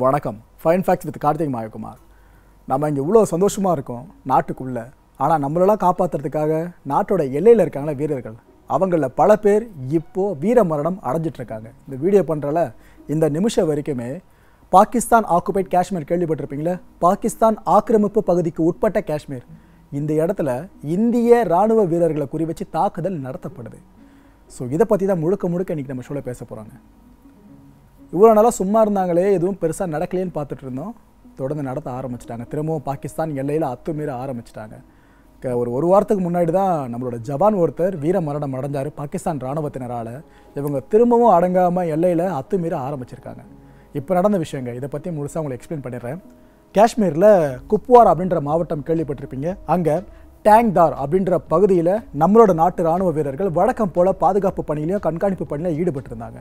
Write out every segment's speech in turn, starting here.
வணக்கம். Fine facts with Karthik Mayakumar. நம்ம இங்கே இவ்வளோ சந்தோஷமாக இருக்கோம் நாட்டுக்குள்ளே. ஆனால் நம்மளெல்லாம் காப்பாற்றுறதுக்காக நாட்டோட எல்லையில் இருக்காங்களே வீரர்கள். அவங்களில் பல பேர் இப்போது வீர மரணம் அடைஞ்சிட்ருக்காங்க. இந்த வீடியோ பண்ணுறல இந்த நிமிஷம் வரைக்குமே பாகிஸ்தான் ஆக்குபைட் காஷ்மீர் கேள்விப்பட்டிருப்பீங்களே? பாகிஸ்தான் ஆக்கிரமிப்பு பகுதிக்கு உட்பட்ட காஷ்மீர். இந்த இடத்துல இந்திய ராணுவ வீரர்களை குறி வச்சு தாக்குதல் நடத்தப்படுது. ஸோ இதை பற்றி தான் முழுக்க முழுக்க இன்றைக்கி நம்ம ஷோவில் பேச போகிறாங்க இவ்வளோ நாளாக சும்மா இருந்தாங்களே எதுவும் பெருசாக நடக்கலையேன்னு பார்த்துட்டு இருந்தோம். தொடர்ந்து நடத்த ஆரம்பிச்சிட்டாங்க. திரும்பவும் பாகிஸ்தான் எல்லையில் அத்துமீற ஆரம்பிச்சிட்டாங்க. ஒரு ஒரு வாரத்துக்கு முன்னாடி தான் நம்மளோட ஜவான் ஒருத்தர் வீர மரணம் அடைஞ்சார் பாகிஸ்தான் இராணுவத்தினரால் இவங்க திரும்பவும் அடங்காமல் எல்லையில் அத்துமீற ஆரம்பிச்சிருக்காங்க. இப்போ நடந்த விஷயங்க இதை பற்றி முழுசாக உங்களுக்கு எக்ஸ்பிளைன் பண்ணிடுறேன். காஷ்மீரில் குப்வார் அப்படின்ற மாவட்டம் கேள்விப்பட்டிருப்பீங்க. அங்கே டேங்தார் அப்படின்ற பகுதியில் நம்மளோட நாட்டு ராணுவ வீரர்கள் வழக்கம் போல் பாதுகாப்பு பணியிலையும் கண்காணிப்பு பணியிலையும் ஈடுபட்டிருந்தாங்க.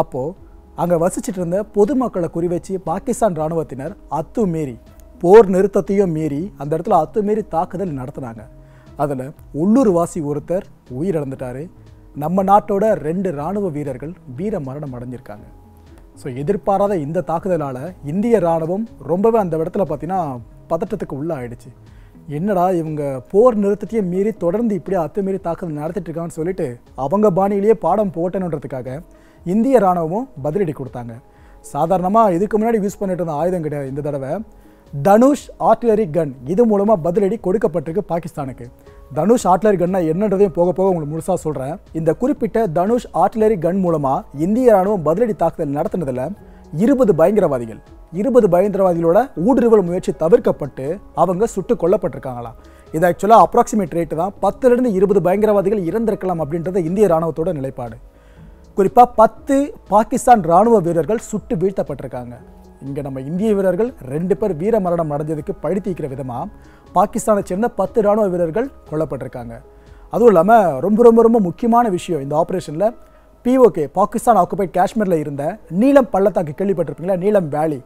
அப்போது அங்கே வசிச்சிட்டு இருந்த பொதுமக்களை குறிவச்சு பாகிஸ்தான் ராணுவத்தினர் அத்துமீறி போர் நிறுத்தத்தையும் மீறி அந்த இடத்துல அத்துமீறி தாக்குதல் நடத்தினாங்க. அதில் உள்ளூர்வாசி ஒருத்தர் உயிரிழந்துட்டாரு. நம்ம நாட்டோட ரெண்டு ராணுவ வீரர்கள் வீர மரணம் அடைஞ்சிருக்காங்க. ஸோ எதிர்பாராத இந்த தாக்குதலால் இந்திய ராணுவம் ரொம்பவே அந்த இடத்துல பார்த்தீங்கன்னா பதட்டத்துக்கு உள்ளே ஆயிடுச்சு என்னடா இவங்க போர் நிறுத்தத்தையும் மீறி தொடர்ந்து இப்படியே அத்துமீறி தாக்குதல் நடத்திட்டு இருக்காங்கன்னு சொல்லிட்டு அவங்க பாணியிலேயே பாடம் போட்டணுன்றதுக்காக இந்திய ராணுவமும் பதிலடி கொடுத்தாங்க. சாதாரணமாக இதுக்கு முன்னாடி யூஸ் பண்ணிட்டு இருந்த ஆயுதம் கிடையாது இந்த தடவை தனுஷ் ஆர்டிலரி கன். இது மூலமாக பதிலடி கொடுக்கப்பட்டிருக்கு பாகிஸ்தானுக்கு. தனுஷ் ஆர்ட்லரி கன்னா என்னன்றதையும் போக போக உங்களுக்கு முழுசாக சொல்கிறேன் இந்த குறிப்பிட்ட தனுஷ் ஆர்டிலரி கன் மூலமாக இந்திய ராணுவம் பதிலடி தாக்குதல் நடத்தினதில் இருபது பயங்கரவாதிகள். இருபது பயங்கரவாதிகளோட ஊடுருவல் முயற்சி தவிர்க்கப்பட்டு அவங்க சுட்டு கொல்லப்பட்டிருக்காங்களாம் இது ஆக்சுவலாக அப்ராக்சிமேட் ரேட்டு தான். பத்துலேருந்து இருபது பயங்கரவாதிகள் இறந்திருக்கலாம் அப்படின்றது இந்திய ராணுவத்தோட நிலைப்பாடு. குறிப்பாக பத்து பாகிஸ்தான் ராணுவ வீரர்கள் சுட்டு வீழ்த்தப்பட்டிருக்காங்க. இங்கே நம்ம இந்திய வீரர்கள் ரெண்டு பேர் வீர மரணம் அடைஞ்சதுக்கு பழி தீர்க்கிற விதமாக பாகிஸ்தானை சேர்ந்த பத்து ராணுவ வீரர்கள் கொல்லப்பட்டிருக்காங்க. அதுவும் இல்லாமல் ரொம்ப ரொம்ப ரொம்ப முக்கியமான விஷயம் இந்த ஆப்ரேஷனில் பிஓகே பாகிஸ்தான் ஆக்குபைட் காஷ்மீரில் இருந்த நீலம் பள்ளத்தாக்கு கேள்விப்பட்டிருப்பீங்களா? நீலம் வேலி.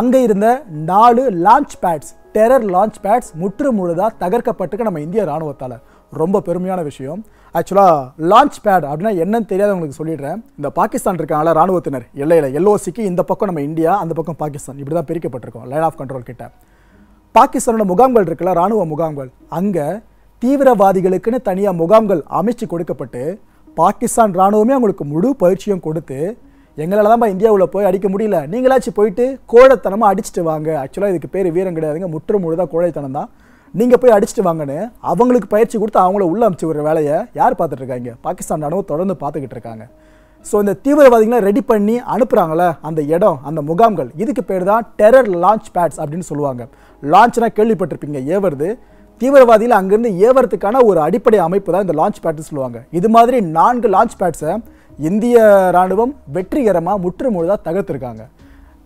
அங்கே இருந்த நாலு launch pads terror launch pads முற்று முழுதாக தகர்க்கப்பட்டுக்கு நம்ம இந்திய ராணுவத்தால். ரொம்ப பெருமையான விஷயம். ஆக்சுவலாக லான்ச் பேட் அப்படின்னா என்னன்னு தெரியாதவங்களுக்கு சொல்லிடுறேன். இந்த பாகிஸ்தான் இருக்காங்களா ராணுவத்தினர் எல்லையில் எல்ஓசிக்கு இந்த பக்கம் நம்ம இந்தியா அந்த பக்கம் பாகிஸ்தான். இப்படி தான் பிரிக்கப்பட்டிருக்கோம் லைன் ஆஃப் கண்ட்ரோல் கிட்ட. பாகிஸ்தானோட முகாம்கள் இருக்குல்ல ராணுவ முகாம்கள். அங்கே தீவிரவாதிகளுக்குன்னு தனியாக முகாம்கள் அமைச்சு கொடுக்கப்பட்டு பாகிஸ்தான் ராணுவமே அவங்களுக்கு முழு பயிற்சியும் கொடுத்து எங்களால் தான்ப்பா இந்தியாவில் போய் அடிக்க முடியல. நீங்களாச்சும் போயிட்டு கோழைத்தனமாக அடிச்சுட்டு வாங்க. ஆக்சுவலாக இதுக்கு பேர் வீரம் கிடையாதுங்க. முற்று முழுதாக கோழைத்தனம் தான். நீங்கள் போய் அடிச்சுட்டு வாங்கன்னு அவங்களுக்கு பயிற்சி கொடுத்து அவங்கள உள்ள அமுச்சு விடுற வேலையை யார் பார்த்துட்டு இருக்காங்க? பாகிஸ்தான் ராணுவம் தொடர்ந்து பார்த்துக்கிட்டு இருக்காங்க. ஸோ இந்த தீவிரவாதிகளை ரெடி பண்ணி அனுப்புகிறாங்களே அந்த இடம் அந்த முகாம்கள் இதுக்கு பேர் தான் டெரர் லான்ச் பேட்ஸ் அப்படின்னு சொல்லுவாங்க. லான்ச்னா கேள்விப்பட்டிருப்பீங்க ஏவருது. தீவிரவாதிகள் அங்கேருந்து ஏவறதுக்கான ஒரு அடிப்படை அமைப்பு தான் இந்த லான்ச் பேட்ஸ் சொல்லுவாங்க. இது மாதிரி நான்கு லான்ச் பேட்ஸை இந்திய ராணுவம் வெற்றிகரமாக முற்றுமுழுதாக தகர்த்துருக்காங்க தகர்த்திருக்காங்க.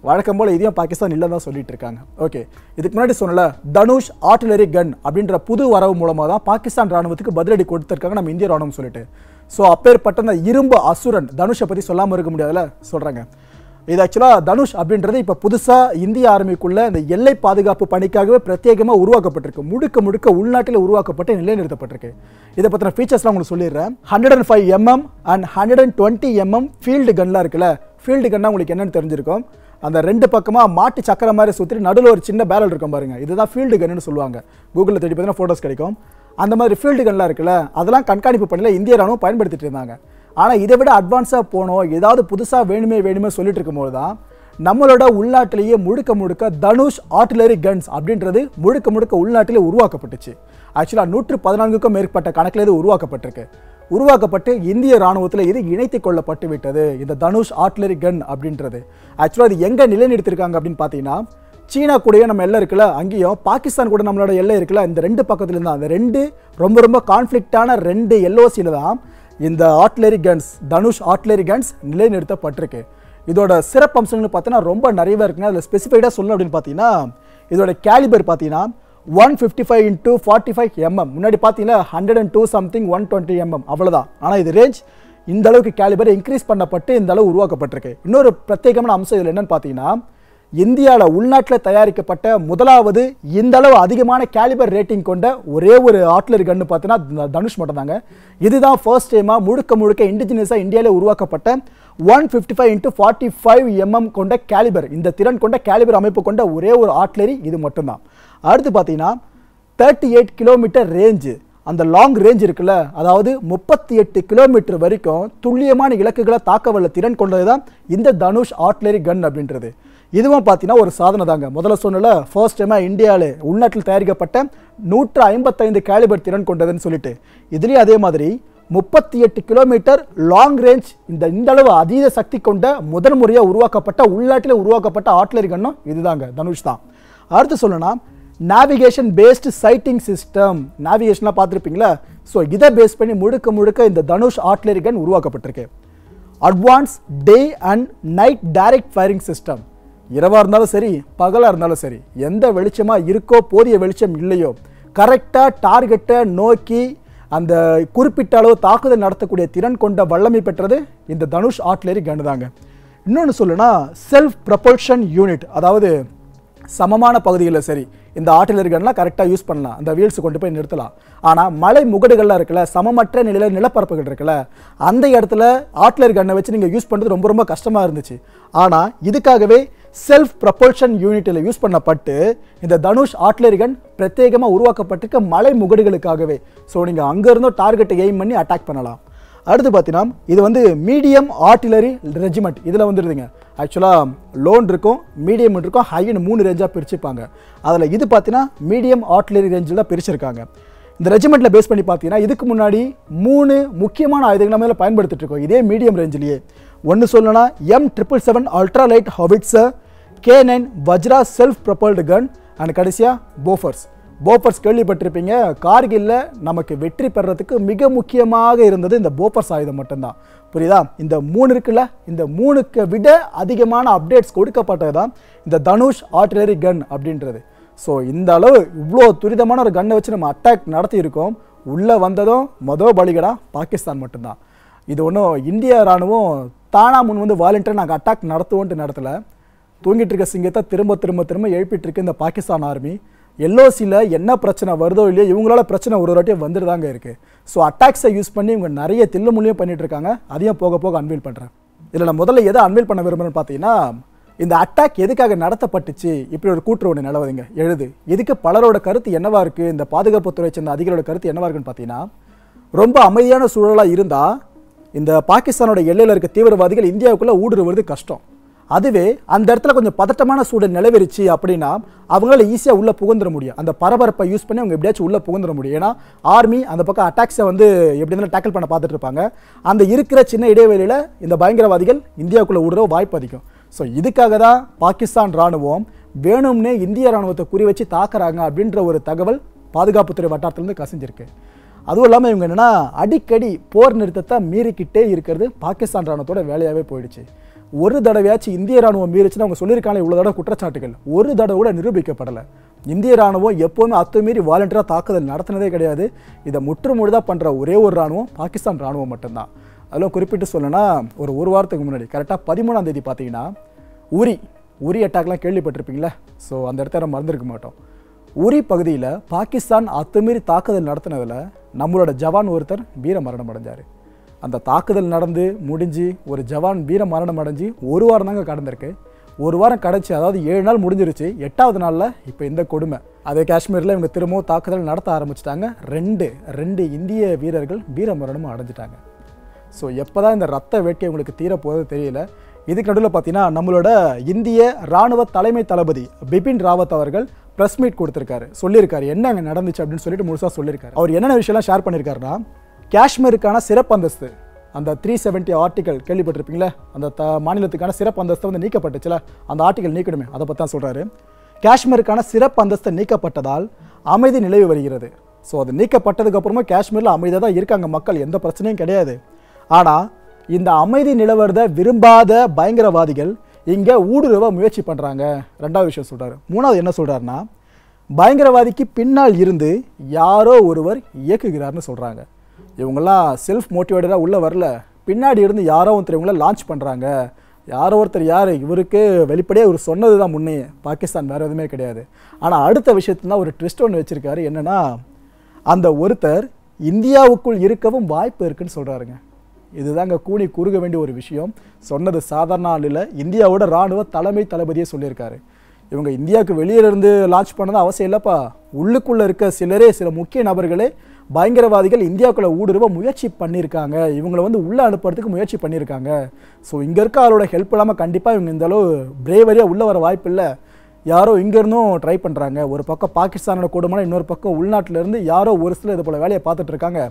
வழக்கம் போல் இதையும் பாகிஸ்தான் இல்லை தான் சொல்லிட்டு இருக்காங்க. ஓகே இதுக்கு முன்னாடி சொன்னல தனுஷ் ஆர்டிலரி கன் அப்படின்ற புது வரவு மூலமாக தான் பாகிஸ்தான் ராணுவத்துக்கு பதிலடி கொடுத்துருக்காங்க நம்ம இந்திய ராணுவம் சொல்லிட்டு. ஸோ அப்பேற்பட்ட அந்த இரும்பு அசுரன் தனுஷை பற்றி சொல்லாமல் இருக்க முடியாதுல சொல்கிறாங்க இது ஆக்சுவலாக தனுஷ் அப்படின்றது இப்போ புதுசாக இந்திய ஆர்மிக்குள்ளே இந்த எல்லை பாதுகாப்பு பணிக்காகவே பிரத்யேகமாக உருவாக்கப்பட்டிருக்கு. முழுக்க முழுக்க உள்நாட்டில் உருவாக்கப்பட்டு நிலைநிறுத்தப்பட்டிருக்கு. இதை பற்றின ஃபீச்சர்ஸ்லாம் உங்களுக்கு சொல்லிடுறேன். Hundred and five mm and hundred and twenty mm field கன்லாம் இருக்குல்ல? ஃபீல்டு கன்னா உங்களுக்கு என்னென்னு தெரிஞ்சிருக்கும். அந்த ரெண்டு பக்கமாக மாட்டு சக்கரம் மாதிரி சுற்றி நடுவில் ஒரு சின்ன பேரல் இருக்கும் பாருங்க. இதுதான் ஃபீல்டு கன்னு சொல்லுவாங்க. கூகுளில் தேடி பார்த்தீங்கன்னா ஃபோட்டோஸ் கிடைக்கும். அந்த மாதிரி ஃபீல்டு கன்லாம் இருக்குல்ல அதெல்லாம் கண்காணிப்பு பண்ணல இந்திய ராணுவம் பயன்படுத்திட்டு இருந்தாங்க. ஆனால் இதை விட அட்வான்ஸாக போனோம் ஏதாவது புதுசாக வேணுமே வேணுமே சொல்லிட்டு இருக்கும்போது தான் நம்மளோட உள்நாட்டிலேயே முழுக்க முழுக்க தனுஷ் ஆர்டிலரி கன்ஸ் அப்படின்றது முழுக்க முழுக்க உள்நாட்டிலே உருவாக்கப்பட்டுச்சு. ஆக்சுவலாக நூற்று பதினான்குக்கும் மேற்பட்ட கணக்கில் இது உருவாக்கப்பட்டிருக்கு. உருவாக்கப்பட்டு இந்திய ராணுவத்தில் இது இணைத்து கொள்ளப்பட்டு விட்டது இந்த தனுஷ் ஆர்டிலரி கன் அப்படின்றது. ஆக்சுவலாக அது எங்கே நிலைநிறுத்திருக்காங்க அப்படின்னு பார்த்தீங்கன்னா சீனா கூடயே நம்ம எல்லாம் இருக்குல்ல அங்கேயும் பாகிஸ்தான் கூட நம்மளோட எல்லை இருக்குல்ல இந்த ரெண்டு பக்கத்துல இருந்தா அந்த ரெண்டு ரொம்ப ரொம்ப கான்ஃப்ளிக்டான ரெண்டு எல்ஓசியில் தான் இந்த artillery guns Dhanush artillery guns நிலைநிறுத்தப்பட்டிருக்கு. இதோட சிறப்பு அம்சங்கள்னு பார்த்தீங்கன்னா ரொம்ப நிறையவே இருக்குங்க. அதில் ஸ்பெசிஃபைடாக சொல்லணும் அப்படின்னு பார்த்தீங்கன்னா இதோட கேலிபர் பார்த்தீங்கன்னா one fifty five into forty five mm முன்னாடி பார்த்தீங்கன்னா hundred and two something one twenty mm அவ்வளோதான் ஆனால் இது ரேஞ்ச் இந்த அளவுக்கு கேலிபர் இன்க்ரீஸ் பண்ணப்பட்டு இந்த அளவு உருவாக்கப்பட்டிருக்கு. இன்னொரு பிரத்யேகமான அம்சம் இதில் என்னன்னு பார்த்தீங்கன்னா இந்தியாவில் உள்நாட்டில் தயாரிக்கப்பட்ட முதலாவது இந்த அளவு அதிகமான கேலிபர் ரேட்டிங் கொண்ட ஒரே ஒரு ஆட்லரி கன்னு பார்த்தீங்கன்னா த- தனுஷ் மட்டும் தாங்க இதுதான் ஃபர்ஸ்ட் டைமாக முழுக்க முழுக்க இண்டிஜினியஸாக இந்தியாவிலே உருவாக்கப்பட்ட one fifty five into forty five mm கொண்ட கேலிபர் இந்த திறன் கொண்ட கேலிபர் அமைப்பு கொண்ட ஒரே ஒரு ஆர்ட்லரி இது மட்டும்தான். அடுத்து பார்த்தீங்கன்னா தேர்ட்டி எயிட் கிலோமீட்டர் ரேஞ்சு அந்த லாங் ரேஞ்ச் இருக்குல்ல அதாவது முப்பத்தி எட்டு கிலோமீட்டர் வரைக்கும் துல்லியமான இலக்குகளை தாக்க வல்ல திறன் கொண்டது தான் இந்த தனுஷ் ஆர்ட்லரி கன் அப்படின்றது. இதுவும் பார்த்தீங்கன்னா ஒரு சாதனை தாங்க. முதல்ல சொன்னல ஃபர்ஸ்ட் டைமாக இந்தியாவில் உள்நாட்டில் தயாரிக்கப்பட்ட நூற்று ஐம்பத்தைந்து கேலிபர் திறன் கொண்டதுன்னு சொல்லிட்டு. இதுலேயும் அதே மாதிரி முப்பத்தி எட்டு கிலோமீட்டர் லாங் ரேஞ்ச் இந்த இந்த அளவு அதீத சக்தி கொண்ட முதல் முறையாக உருவாக்கப்பட்ட உள்நாட்டில் உருவாக்கப்பட்ட ஆர்ட்லரி கன்னும் இதுதாங்க தனுஷ் தான். அடுத்து சொல்லணும்னா நேவிகேஷன் பேஸ்டு சைட்டிங் சிஸ்டம் நேவிகேஷன்லாம் பார்த்துருப்பீங்களா? ஸோ இதை பேஸ் பண்ணி முழுக்க முழுக்க இந்த Dhanush artillery gun உருவாக்கப்பட்டிருக்கு. Advance day and night direct firing system இரவாக இருந்தாலும் சரி பகலாக இருந்தாலும் சரி எந்த வெளிச்சமாக இருக்கோ போதிய வெளிச்சம் இல்லையோ கரெக்டாக டார்கெட்டை நோக்கி அந்த குறிப்பிட்ட அளவு தாக்குதல் நடத்தக்கூடிய திறன் கொண்ட வல்லமை பெற்றது இந்த தனுஷ் ஆர்ட்லரி கன் தாங்க இன்னொன்று சொல்லுனா செல்ஃப் ப்ரப்பல்ஷன் யூனிட் அதாவது சமமான பகுதிகளில் சரி இந்த ஆர்டிலரி கன்லாம் கரெக்டாக யூஸ் பண்ணலாம். அந்த வீல்ஸ் கொண்டு போய் நிறுத்தலாம். ஆனால் மலை முகடுகள்லாம் இருக்குல்ல சமமற்ற நிலையில் நிலப்பரப்புகள் இருக்குல்ல அந்த இடத்துல ஆர்டிலரி கன்னை வச்சு நீங்கள் யூஸ் பண்ணுறது ரொம்ப ரொம்ப கஷ்டமாக இருந்துச்சு. ஆனால் இதுக்காகவே செல்ஃப் ப்ரொபல்ஷன் யூனிட்டில் யூஸ் பண்ணப்பட்டு இந்த தனுஷ் ஆட்லரிகன் பிரத்யேகமாக உருவாக்கப்பட்டிருக்க மலை முகடுகளுக்காகவே. ஸோ நீங்கள் அங்கேருந்தோ டார்கெட்டை எய்ம் பண்ணி அட்டாக் பண்ணலாம். அடுத்து பார்த்தீங்கன்னா இது வந்து மீடியம் ஆர்டிலரி ரெஜிமெண்ட் இதில் வந்துடுதுங்க ஆக்சுவலாக லோன் இருக்கும் மீடியம் இருக்கும் ஹைன்னு மூணு ரேஞ்சாக பிரிச்சுப்பாங்க. அதில் இது பார்த்தீங்கன்னா மீடியம் ஆர்டிலரி ரேஞ்சில் தான் பிரிச்சிருக்காங்க. இந்த ரெஜிமெண்ட்டில் பேஸ் பண்ணி பார்த்தீங்கன்னா இதுக்கு முன்னாடி மூணு முக்கியமான ஆயுதங்கள் நம்ம இதில் பயன்படுத்திட்டு இருக்கோம். இதே மீடியம் ரேஞ்சிலேயே ஒன்று சொல்லணும்னா M triple seven ultra light howitzer K nine Vajra self propelled gun and கடைசியாக போஃபர்ஸ் போஃபர்ஸ் கேள்விப்பட்டிருப்பீங்க கார்கில்ல நமக்கு வெற்றி பெறத்துக்கு மிக முக்கியமாக இருந்தது இந்த போஃபர்ஸ் ஆயுதம் மட்டும்தான். புரியுதா? இந்த மூணு இருக்குல்ல இந்த மூணுக்கு விட அதிகமான அப்டேட்ஸ் கொடுக்கப்பட்டது தான் இந்த தனுஷ் ஆர்டிலரி கன் அப்படின்றது. ஸோ இந்த அளவு இவ்வளோ துரிதமான ஒரு கன்னை வச்சு நம்ம அட்டாக் நடத்தியிருக்கோம். உள்ளே வந்ததும் மொதல் பலிகடா பாகிஸ்தான் மட்டும்தான். இது ஒன்றும் இந்திய ராணுவம் தானாக முன் வந்து வாலண்டியர் நாங்கள் அட்டாக் நடத்துவோன்ட்டு நடத்தலை தூங்கிட்டு இருக்க சிங்கத்தை திரும்ப திரும்ப திரும்ப எழுப்பிட்டு இருக்கு இந்த பாகிஸ்தான் ஆர்மி எல்ஓசியில் என்ன பிரச்சனை வருதோ இல்லையோ இவங்களால பிரச்சனை ஒரு ஒரு வாட்டியும் வந்துட்டு தாங்க இருக்குது ஸோ அட்டாக்ஸை யூஸ் பண்ணி இவங்க நிறைய தில்லு முள்ளியும் பண்ணிட்டு இருக்காங்க. அதையும் போக போக அன்வீல் பண்ணுறேன் இதில் நான் முதல்ல எதை அன்வீல் பண்ண விரும்புகிறேன்னு பார்த்தீங்கன்னா இந்த அட்டாக் எதுக்காக நடத்தப்பட்டுச்சு? இப்படி ஒரு கூற்று ஒன்று நிலவுதுங்க. எழுது. இதுக்கு பலரோட கருத்து என்னவா இருக்குது இந்த பாதுகாப்புத்துறை சேர்ந்த அதிகாரோட கருத்து என்னவா இருக்குன்னு பார்த்தீங்கன்னா ரொம்ப அமைதியான சூழலாக இருந்தால் இந்த பாகிஸ்தானோட எல்லையில் இருக்க தீவிரவாதிகள் இந்தியாவுக்குள்ளே ஊடுருவது கஷ்டம். அதுவே அந்த இடத்துல கொஞ்சம் பதட்டமான சூழல் நிலவரிச்சு அப்படின்னா அவங்களால ஈஸியாக உள்ளே புகுந்துட முடியும். அந்த பரபரப்பை யூஸ் பண்ணி அவங்க எப்படியாச்சும் உள்ளே புகுந்துட முடியும். ஏன்னா ஆர்மி அந்த பக்கம் அட்டாக்ஸை வந்து எப்படி இருந்தாலும் டேக்கிள் பண்ண பார்த்துட்டு இருப்பாங்க. அந்த இருக்கிற சின்ன இடைவெளியில் இந்த பயங்கரவாதிகள் இந்தியாவுக்குள்ளே ஊடுற வாய்ப்பு அதிகம். ஸோ இதுக்காக தான் பாகிஸ்தான் ராணுவம் வேணும்னே இந்திய ராணுவத்தை குறி வச்சு தாக்குறாங்க அப்படின்ற ஒரு தகவல் பாதுகாப்புத்துறை வட்டாரத்துலேருந்து கசிஞ்சிருக்கு. அதுவும் இல்லாமல் இவங்க என்னென்னா அடிக்கடி போர் நிறுத்தத்தை மீறிக்கிட்டே இருக்கிறது பாகிஸ்தான் ராணுவத்தோட வேலையாகவே போயிடுச்சு. ஒரு தடவையாச்சும் இந்திய ராணுவம் மீறிச்சுன்னு அவங்க சொல்லியிருக்காங்க இவ்வளோ தடவை குற்றச்சாட்டுகள். ஒரு தடவை கூட நிரூபிக்கப்படலை. இந்திய ராணுவம் எப்போவுமே அத்துமீறி வாலண்டியராக தாக்குதல் நடத்தினதே கிடையாது. இதை முற்றுமுழுதாக பண்ணுற ஒரே ஒரு ராணுவம் பாகிஸ்தான் ராணுவம் மட்டும்தான். அதில் குறிப்பிட்டு சொல்லணும்னா ஒரு ஒரு வாரத்துக்கு முன்னாடி கரெக்டாக பதிமூணாம் தேதி பார்த்தீங்கன்னா உரி உரி அட்டாக்லாம் கேள்விப்பட்டிருப்பீங்களே? ஸோ அந்த இடத்த நம்ம மறந்துருக்க மாட்டோம். உரி பகுதியில் பாகிஸ்தான் அத்துமீறி தாக்குதல் நடத்தினதில் நம்மளோட ஜவான் ஒருத்தர் வீர மரணம் அடைஞ்சார். அந்த தாக்குதல் நடந்து முடிஞ்சு ஒரு ஜவான் வீர மரணம் அடைஞ்சு ஒரு வாரம் தாங்க கடந்திருக்கு ஒரு வாரம் கடைச்சி அதாவது ஏழு நாள் முடிஞ்சிருச்சு. எட்டாவது நாளில் இப்போ இந்த கொடுமை. அதே காஷ்மீரில் இவங்க திரும்பவும் தாக்குதல் நடத்த ஆரம்பிச்சிட்டாங்க. ரெண்டு ரெண்டு இந்திய வீரர்கள் வீர மரணமும் அடைஞ்சிட்டாங்க. ஸோ எப்போ தான் இந்த ரத்த வேட்கை உங்களுக்கு தீரப்போகுது தெரியல. இதுக்கு நடுவில் பார்த்தீங்கன்னா நம்மளோட இந்திய ராணுவ தலைமை தளபதி பிபின் ராவத் அவர்கள் ப்ரெஸ் மீட் கொடுத்துருக்காரு. சொல்லியிருக்காரு. என்ன அங்கே நடந்துச்சு அப்படின்னு சொல்லிட்டு முழுசாக சொல்லியிருக்காரு. அவர் என்னென்ன விஷயம்லாம் ஷேர் பண்ணியிருக்காருன்னா காஷ்மீருக்கான சிறப்பு அந்தஸ்து. அந்த த்ரீ செவன்ட்டி ஆர்டிகல் கேள்விப்பட்டிருப்பீங்களே? அந்த த மாநிலத்துக்கான சிறப்பு அந்தஸ்து வந்து நீக்கப்பட்டுச்சுல? அந்த ஆர்டிகல் நீக்கணுமே. அதை பற்றி தான் சொல்கிறாரு காஷ்மீருக்கான சிறப்பு அந்தஸ்து நீக்கப்பட்டதால் அமைதி நிலவி வருகிறது. ஸோ அது நீக்கப்பட்டதுக்கப்புறமா காஷ்மீரில் அமைதியாக தான் இருக்காங்க மக்கள். எந்த பிரச்சனையும் கிடையாது. ஆனால் இந்த அமைதி நிலவரத விரும்பாத பயங்கரவாதிகள் இங்கே ஊடுருவ முயற்சி பண்ணுறாங்க ரெண்டாவது விஷயம் சொல்கிறாரு மூணாவது என்ன சொல்கிறாருன்னா பயங்கரவாதிக்கு பின்னால் இருந்து யாரோ ஒருவர் இயக்குகிறார்னு சொல்கிறாங்க இவங்கெல்லாம் செல்ஃப் மோட்டிவேட்டடாக உள்ளே வரல. பின்னாடி இருந்து யாரோ ஒருத்தர் இவங்கள லான்ச் பண்ணுறாங்க யாரோ ஒருத்தர் யார்? இவருக்கு வெளிப்படையாக இவர் சொன்னது தான் முன்னே. பாகிஸ்தான் வேறு எதுவுமே கிடையாது. ஆனால் அடுத்த விஷயத்துலலாம் ஒரு ட்விஸ்ட் ஒன்று வச்சுருக்காரு. என்னென்னா அந்த ஒருத்தர் இந்தியாவுக்குள் இருக்கவும் வாய்ப்பு இருக்குன்னு சொல்கிறாருங்க இதுதாங்க கூனி குறுக வேண்டிய ஒரு விஷயம். சொன்னது சாதாரண ஆள் இல்லை இந்தியாவோட ராணுவ தலைமை தளபதியே சொல்லியிருக்காரு. இவங்க இந்தியாவுக்கு வெளியில இருந்து லான்ச் பண்ணது அவசியம் இல்லைப்பா. உள்ளுக்குள்ளே இருக்க சிலரே சில முக்கிய நபர்களே பயங்கரவாதிகள் இந்தியாவுக்குள்ளே ஊடுருவ முயற்சி பண்ணியிருக்காங்க. இவங்களை வந்து உள்ளே அனுப்புறதுக்கு முயற்சி பண்ணியிருக்காங்க. ஸோ இங்கே இருக்க ஆளோட ஹெல்ப் இல்லாமல் கண்டிப்பாக இவங்க இந்தளவு பிரேவரியாக உள்ளே வர வாய்ப்பு இல்லை. யாரோ இங்கேருந்தும் ட்ரை பண்ணுறாங்க ஒரு பக்கம் பாகிஸ்தானோட கொடுமனா இன்னொரு பக்கம் உள்நாட்டிலேருந்து யாரோ ஒரு சில இது போல் வேலையை பார்த்துட்ருக்காங்க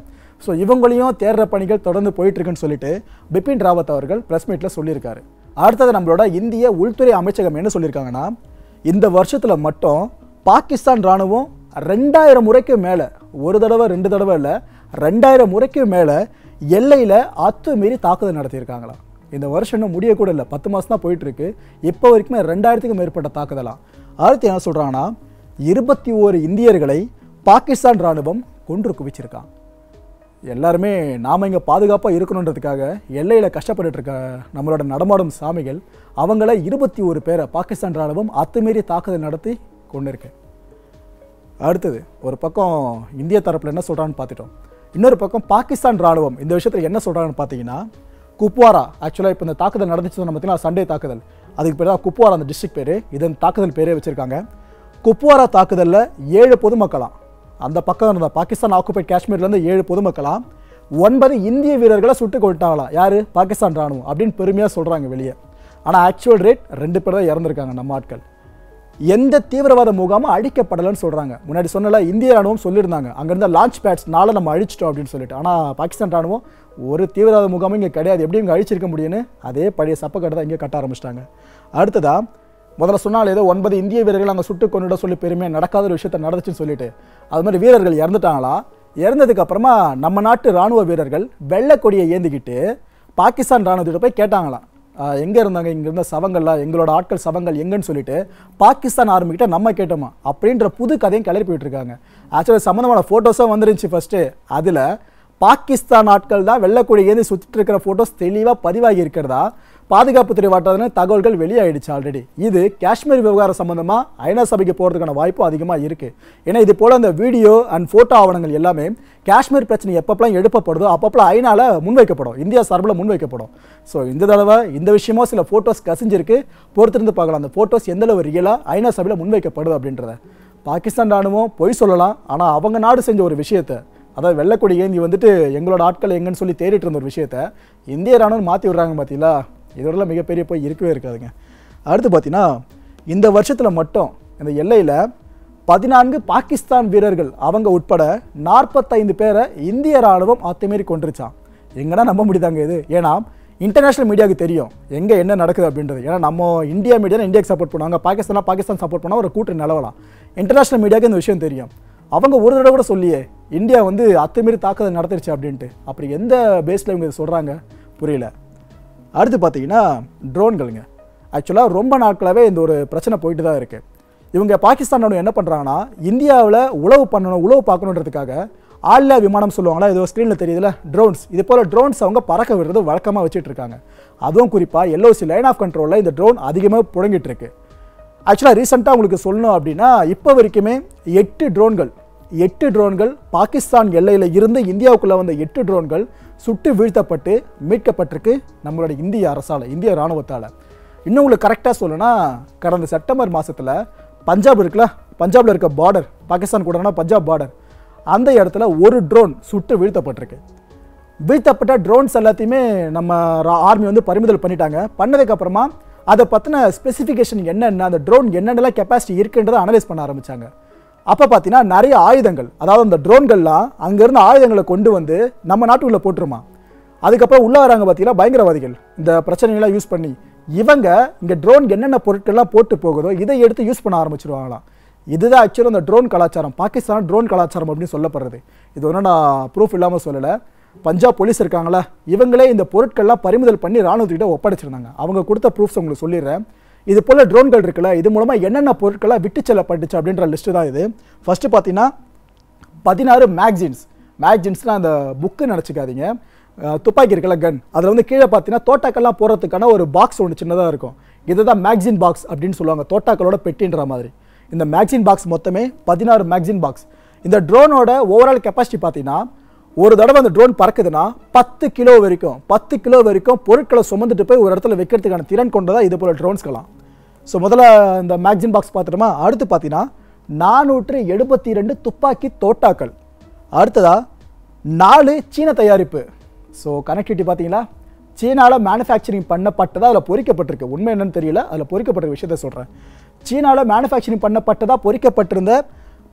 ஸோ இவங்களையும் தேடுற பணிகள் தொடர்ந்து போயிட்டுருக்குன்னு சொல்லிட்டு பிபின் ராவத் அவர்கள் ப்ரெஸ் மீட்டில் சொல்லியிருக்காரு. அடுத்தது நம்மளோட இந்திய உள்துறை அமைச்சகம் என்ன சொல்லியிருக்காங்கன்னா இந்த வருஷத்தில் மட்டும் பாகிஸ்தான் ராணுவம் ரெண்டாயிரம் முறைக்கு மேலே ஒரு தடவை ரெண்டு தடவை இல்லை ரெண்டாயிரம் முறைக்கு மேலே எல்லையில் அத்துமீறி தாக்குதல் நடத்தியிருக்காங்களாம். இந்த வருஷம் இன்னும் முடியக்கூட இல்லை பத்து மாதம் தான் போயிட்டுருக்கு. இப்போ வரைக்குமே ரெண்டாயிரத்துக்கும் மேற்பட்ட தாக்குதலாம். அடுத்து என்ன சொல்கிறாங்கன்னா இருபத்தி ஓரு இந்தியர்களை பாகிஸ்தான் ராணுவம் கொன்று குவிச்சிருக்கான் எல்லாருமே நாம் இங்கே பாதுகாப்பாக இருக்கணுன்றதுக்காக எல்லையில் கஷ்டப்பட்டுட்டு இருக்க நம்மளோட நடமாடும் சாமிகள் அவங்கள இருபத்தி ஒரு பேரை பாகிஸ்தான் ராணுவம் அத்துமீறி தாக்குதல் நடத்தி கொண்டு இருக்கு அடுத்தது ஒரு பக்கம் இந்திய தரப்பில் என்ன சொல்கிறான்னு பார்த்துட்டோம். இன்னொரு பக்கம் பாகிஸ்தான் ராணுவம் இந்த விஷயத்தில் என்ன சொல்கிறாங்கன்னு பார்த்தீங்கன்னா குப்வாரா ஆக்சுவலாக இப்போ இந்த தாக்குதல் நடந்துச்சு நம்ம பார்த்தீங்கன்னா சண்டே தாக்குதல். அதுக்கு பேர் தான் குப்வாரா அந்த டிஸ்ட்ரிக்ட் பேர். இதன் தாக்குதல் பேரே வச்சுருக்காங்க. குப்வாரா தாக்குதலில் ஏழு பொதுமக்களாம். அந்த பக்கம் இருந்த பாகிஸ்தான் ஆக்குபைட் காஷ்மீர்லேருந்து ஏழு பொதுமக்களாம் ஒன்பது இந்திய வீரர்களை சுட்டு கொட்டாங்களாம் யார்? பாகிஸ்தான் ராணுவம் அப்படின்னு பெருமையாக சொல்கிறாங்க வெளியே. ஆனால் ஆக்சுவல் ரேட் ரெண்டு பேர் தான் இறந்துருக்காங்க நம்ம ஆட்கள். எந்த தீவிரவாத முகாமும் அழிக்கப்படலைன்னு சொல்கிறாங்க முன்னாடி சொன்னல இந்திய ராணுவம் சொல்லியிருந்தாங்க. அங்கேருந்த லான்ச் நாளை நம்ம அழிச்சிட்டோம் அப்படின்னு சொல்லிட்டு. ஆனால் பாகிஸ்தான் ராணுவம் ஒரு தீவிரவாத முகாமும் இங்கே கிடையாது. எப்படி இங்கே அழிச்சிருக்க முடியும்னு அதே பழைய சப்பக்கட்டை தான் இங்கே கட்ட ஆரம்பிச்சிட்டாங்க. அடுத்ததாக முதல்ல சொன்னால் ஏதோ ஒன்பது இந்திய வீரர்கள் அங்கே சுட்டு கொண்டுட சொல்லி பெருமையாக நடக்காத ஒரு விஷயத்த நடந்துச்சுன்னு சொல்லிட்டு. அது மாதிரி வீரர்கள் இறந்துட்டாங்களா? இறந்ததுக்கு அப்புறமா நம்ம நாட்டு ராணுவ வீரர்கள் வெள்ளை கொடியை ஏந்திக்கிட்டு பாகிஸ்தான் ராணுவத்திட்ட போய் கேட்டாங்களாம். எங்கே இருந்தாங்க? இங்கே இருந்த சவங்கள்லாம் எங்களோட ஆட்கள் சவங்கள் எங்கன்னு சொல்லிட்டு பாகிஸ்தான் ஆர்மிக்கிட்ட நம்ம கேட்டோமா அப்படின்ற புது கதையும் கிளறி போயிட்டுருக்காங்க ஆக்சுவலாக சம்மந்தமான ஃபோட்டோஸும் வந்துருந்துச்சு ஃபஸ்ட்டு அதில் பாகிஸ்தான் ஆட்கள் தான் வெள்ளக்கொடி ஏந்தி சுற்றிட்டு இருக்கிற ஃபோட்டோஸ் தெளிவாக பதிவாகி இருக்கிறதா? பாதுகாப்புத்துறை வாட்டாதுன்னு தகவல்கள் வெளியாயிடுச்சு ஆல்ரெடி இது காஷ்மீர் விவகாரம் சம்பந்தமாக ஐநா சபைக்கு போகிறதுக்கான வாய்ப்பு அதிகமாக இருக்குது ஏன்னா இது போல் அந்த வீடியோ அண்ட் ஃபோட்டோ ஆவணங்கள் எல்லாமே காஷ்மீர் பிரச்சனை எப்பப்பெல்லாம் எடுப்பப்படுதோ அப்பப்பெல்லாம் ஐநாவில் முன்வைக்கப்படும். இந்தியா சார்பில் முன்வைக்கப்படும். ஸோ இந்த தடவை இந்த விஷயமோ சில ஃபோட்டோஸ் கசிஞ்சிருக்கு. பொறுத்திருந்து பார்க்கலாம். அந்த ஃபோட்டோஸ் எந்தளவு ரியலாக ஐநா சபையில் முன்வைக்கப்படுது அப்படின்றத. பாகிஸ்தான் ராணுவம் பொய் சொல்லலாம். ஆனால் அவங்க நாடு செஞ்ச ஒரு விஷயத்தை அதாவது வெள்ளக்கொடி ஏந்தி வந்துட்டு எங்களோட ஆட்கள் எங்கன்னு சொல்லி தேடிட்டு இருந்த ஒரு விஷயத்த இந்திய ராணுவம் மாற்றி விடுறாங்க பார்த்தீங்களா இதோடலாம் மிகப்பெரிய போய் இருக்கவே இருக்காதுங்க. அடுத்து பார்த்தீங்கன்னா இந்த வருஷத்தில் மட்டும் இந்த எல்லையில் பதினான்கு பாகிஸ்தான் வீரர்கள் அவங்க உட்பட நாற்பத்தைந்து பேரை இந்திய ராணுவம் அத்துமீறி கொண்டுருச்சான் எங்கன்னா நம்ப முடியுதாங்க இது? ஏன்னா இன்டர்நேஷனல் மீடியாவுக்கு தெரியும் எங்கே என்ன நடக்குது அப்படின்றது. ஏன்னா நம்ம இந்தியா மீடியா இந்தியாவுக்கு சப்போர்ட் பண்ணுவாங்க பாகிஸ்தானாக பாகிஸ்தான் சப்போர்ட் பண்ணால் ஒரு கூட்டு நிலவலாம். இன்டர்நேஷனல் மீடியாவுக்கு இந்த விஷயம் தெரியும். அவங்க ஒரு தடவை கூட சொல்லியே இந்தியா வந்து அத்துமீறி தாக்குதல் நடத்திருச்சு அப்படின்ட்டு. அப்படி எந்த பேஸில் இவங்க இதை சொல்கிறாங்க புரியல. அடுத்து பார்த்தீங்கன்னா ட்ரோன்களுங்க ஆக்சுவலாக ரொம்ப நாட்களாகவே இந்த ஒரு பிரச்சனை போயிட்டு தான் இருக்குது இவங்க பாகிஸ்தானோட என்ன பண்ணுறாங்கன்னா இந்தியாவில் உழவு பண்ணணும் உழவு பார்க்கணுன்றதுக்காக ஆளில்லா விமானம் சொல்லுவாங்களா இது ஸ்க்ரீனில் தெரியுதுல ட்ரோன்ஸ் இது போல் ட்ரோன்ஸ் அவங்க பறக்க விடுறது வழக்கமாக வச்சுட்டு இருக்காங்க. அதுவும் குறிப்பாக எல்ஓசி லைன் ஆஃப் கண்ட்ரோலில் இந்த ட்ரோன் அதிகமாக புழங்கிட்டு இருக்குது ஆக்சுவலாக ரீசெண்டாக உங்களுக்கு சொல்லணும் அப்படின்னா இப்போ வரைக்குமே எட்டு ட்ரோன்கள் எட்டு ட்ரோன்கள் பாகிஸ்தான் எல்லையில் இருந்து இந்தியாவுக்குள்ளே வந்த எட்டு ட்ரோன்கள் சுட்டு வீழ்த்தப்பட்டு மீட்கப்பட்டிருக்கு நம்மளோட இந்திய அரசால் இந்திய இராணுவத்தால் இன்னும் உங்களுக்கு கரெக்டாக சொல்லணும்னா கடந்த செப்டம்பர் மாதத்தில் பஞ்சாப் இருக்குல்ல பஞ்சாபில் இருக்க பார்டர் பாகிஸ்தான் கூடனா பஞ்சாப் பார்டர் அந்த இடத்துல ஒரு ட்ரோன் சுட்டு வீழ்த்தப்பட்டிருக்கு. வீழ்த்தப்பட்ட ட்ரோன்ஸ் எல்லாத்தையுமே நம்ம ஆர்மி வந்து பறிமுதல் பண்ணிட்டாங்க. பண்ணதுக்கப்புறமா அதை பற்றின ஸ்பெசிஃபிகேஷன் என்னென்ன அந்த ட்ரோன் என்னென்னலாம் கெப்பாசிட்டி இருக்குன்றதை அனலைஸ் பண்ண ஆரம்பித்தாங்க அப்போ பார்த்தீங்கன்னா நிறைய ஆயுதங்கள் அதாவது அந்த ட்ரோன்கள்லாம் அங்கேருந்து ஆயுதங்களை கொண்டு வந்து நம்ம நாட்டுக்குள்ளே போட்டுருமா. அதுக்கப்புறம் உள்ளே வராங்க பார்த்தீங்கன்னா பயங்கரவாதிகள். இந்த பிரச்சனைகள்லாம் யூஸ் பண்ணி இவங்க இங்கே ட்ரோன் என்னென்ன பொருட்கள்லாம் போட்டு போகுதோ இதை எடுத்து யூஸ் பண்ண ஆரம்பிச்சிருவாங்களாம். இதுதான் ஆக்சுவலாக அந்த ட்ரோன் கலாச்சாரம் பாகிஸ்தான் ட்ரோன் கலாச்சாரம் அப்படின்னு சொல்லப்படுறது. இது ஒன்றும் நான் ப்ரூஃப் இல்லாமல் சொல்லலை. பஞ்சாப் போலீஸ் இருக்காங்களா? இவங்களே இந்த பொருட்கள்லாம் பறிமுதல் பண்ணி ராணுவத்துக்கிட்ட ஒப்படைச்சிருந்தாங்க. அவங்க கொடுத்த ப்ரூஃப்ஸ் உங்களுக்கு சொல்லிடுறேன். இது போல் ட்ரோன்கள் இருக்குல்ல இது மூலமாக என்னென்ன பொருட்களாக விட்டு செல்லப்பட்டுச்சு அப்படின்ற லிஸ்ட்டு தான் இது. ஃபஸ்ட்டு பார்த்தீங்கன்னா பதினாறு மேக்சின்ஸ் மேக்சின்ஸ்னால் அந்த புக்கு நினச்சிக்காதீங்க. துப்பாக்கி இருக்கல கன் அதில் வந்து கீழே பார்த்தீங்கன்னா தோட்டாக்கள்லாம் போகிறதுக்கான ஒரு பாக்ஸ் ஒன்று சின்னதாக இருக்கும். இதுதான் மேக்சின் பாக்ஸ் அப்படின்னு சொல்லுவாங்க. தோட்டாக்களோட பெட்டின்ற மாதிரி. இந்த மேக்சின் பாக்ஸ் மொத்தமே பதினாறு மேக்சின் பாக்ஸ் இந்த ட்ரோனோட ஓவரால் கெப்பாசிட்டி பார்த்தீங்கன்னா ஒரு தடவை அந்த ட்ரோன் பறக்குதுன்னா பத்து கிலோ வரைக்கும் பத்து கிலோ வரைக்கும் பொருட்களை சுமந்துட்டு போய் ஒரு இடத்துல வைக்கிறதுக்கான திறன் கொண்டதா இது போல் ட்ரோன்ஸ்கலாம் ஸோ முதல்ல இந்த மேக்சின் பாக்ஸ் பார்த்துட்டோமா? அடுத்து பார்த்தீங்கன்னா நானூற்று எழுபத்தி ரெண்டு துப்பாக்கி தோட்டாக்கள். அடுத்ததாக நாலு சீன தயாரிப்பு. ஸோ கனெக்டிவிட்டி பார்த்தீங்களா? சீனாவில் மேனுஃபேக்சரிங் பண்ணப்பட்டதாக அதில் பொறிக்கப்பட்டிருக்கு. உண்மை என்னன்னு தெரியல அதில் பொறிக்கப்பட்ட விஷயத்த சொல்கிறேன் சீனாவில் மேனுஃபேக்சரிங் பண்ணப்பட்டதாக பொறிக்கப்பட்டிருந்த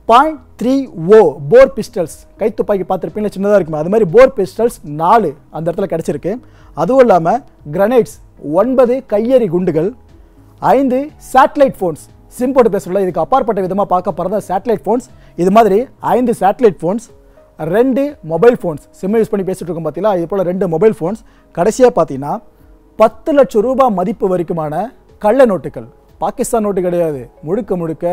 point three O four pistols. கைத்துப்பாக்கி பார்த்துருப்பீங்களா சின்னதாக இருக்குமே. அது மாதிரி போர் பிஸ்டல்ஸ் நாலு அந்த இடத்துல கிடச்சிருக்கு. அதுவும் இல்லாமல் கிரனைட்ஸ் ஒன்பது கையெறி குண்டுகள் ஐந்து சேட்டலைட் ஃபோன்ஸ். சிம் போட்டு பேசுகிறோம்ல இதுக்கு அப்பாற்பட்ட விதமாக பார்க்க போகிறதா சேட்டலைட் ஃபோன்ஸ். இது மாதிரி ஐந்து சேட்டலைட் ஃபோன்ஸ் ரெண்டு மொபைல் ஃபோன்ஸ். சிம்மை யூஸ் பண்ணி பேசிகிட்டு இருக்கோம் பார்த்தீங்களா இது போல் ரெண்டு மொபைல் ஃபோன்ஸ். கடைசியாக பார்த்தீங்கன்னா பத்து லட்சம் ரூபாய் மதிப்பு வரைக்குமான கள்ள நோட்டுகள். பாகிஸ்தான் நோட்டு கிடையாது. முழுக்க முழுக்க